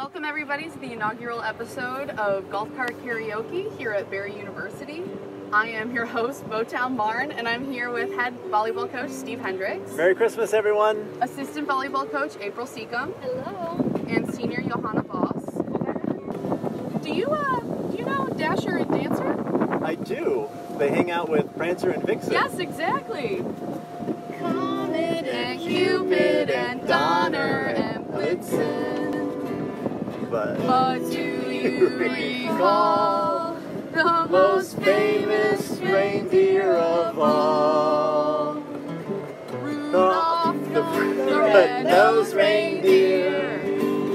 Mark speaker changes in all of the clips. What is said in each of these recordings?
Speaker 1: Welcome everybody to the inaugural episode of Golf Cart Karaoke here at Barry University. I am your host, Motown Barn, and I'm here with head volleyball coach Steve Hendricks,
Speaker 2: Merry Christmas, everyone.
Speaker 1: assistant volleyball coach April Seacom,
Speaker 3: Hello.
Speaker 1: and senior Johanna Voss. Do you uh do you know Dasher and Dancer?
Speaker 2: I do. They hang out with Prancer and Vixen.
Speaker 1: Yes, exactly.
Speaker 2: But
Speaker 1: do you recall the
Speaker 2: most famous reindeer of all,
Speaker 1: Rudolph
Speaker 2: the,
Speaker 1: the red-nosed reindeer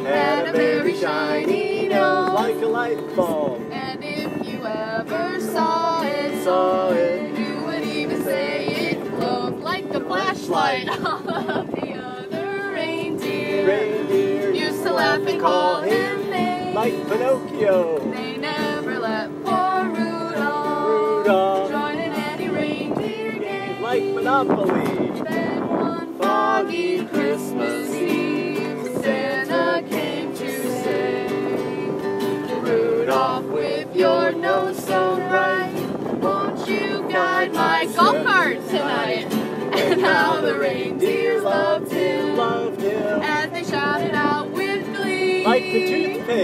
Speaker 2: had a very shiny nose like a light bulb.
Speaker 1: And if you ever saw it,
Speaker 2: Saw it.
Speaker 1: you would even say it glowed like a flashlight. Of the other reindeer
Speaker 2: Reindeer
Speaker 1: used to laugh and call him.
Speaker 2: Like Pinocchio.
Speaker 1: They never let poor Rudolph,
Speaker 2: Rudolph.
Speaker 1: join in any reindeer game.
Speaker 2: Like Monopoly.
Speaker 1: Then one foggy Christmas Eve, Santa came to say, Rudolph, with your nose so bright, won't you guide my golf cart tonight? And how the reindeers loved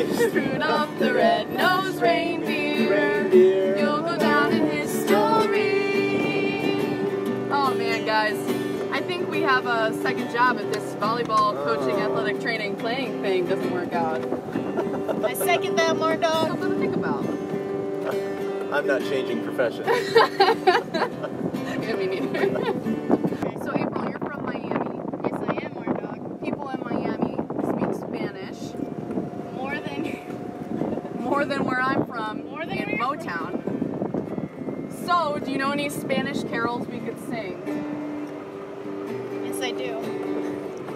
Speaker 1: Rudolph the red-nosed reindeer.
Speaker 2: Reindeer.
Speaker 1: You'll go down in history. Oh man, guys. I think we have a second job if this volleyball coaching,
Speaker 2: Oh.
Speaker 1: athletic training, playing thing doesn't work out.
Speaker 3: I second that, more dog.
Speaker 1: Something to think about.
Speaker 2: I'm not changing professions.
Speaker 1: Yeah, me neither. so April, you're from Miami.
Speaker 3: Yes, I am, more dog.
Speaker 1: People in Miami speak Spanish
Speaker 3: More than
Speaker 1: more than where I'm from
Speaker 3: More than
Speaker 1: in
Speaker 3: where you're
Speaker 1: Motown. So, do you know any Spanish carols we could sing?
Speaker 3: yes, I do.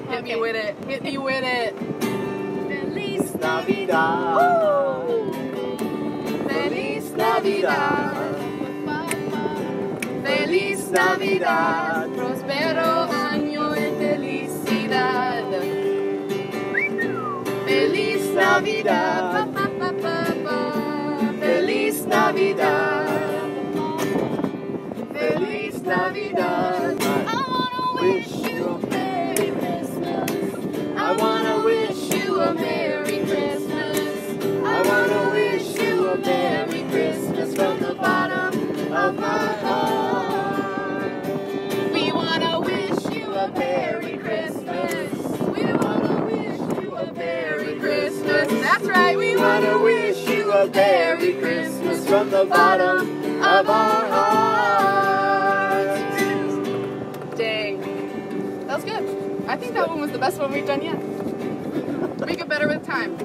Speaker 1: Hit me with it. Hit me with it.
Speaker 3: Feliz
Speaker 2: Navidad.
Speaker 1: Feliz Navidad. Feliz Navidad. Prospero año de felicidad. Feliz Navidad. Feliz Navidad.
Speaker 3: I wanna wish you a Merry Christmas.
Speaker 2: I wanna wish
Speaker 1: you a Merry Christmas.
Speaker 2: I wanna wish you a Merry Christmas from the bottom of my heart.
Speaker 1: We wanna wish you a Merry Christmas. We wanna wish you a Merry Christmas. That's right, we
Speaker 2: wanna wish Christmas from the bottom of our hearts.
Speaker 1: Dang. That was good. I think that one was the best one we've done yet. we get better with time.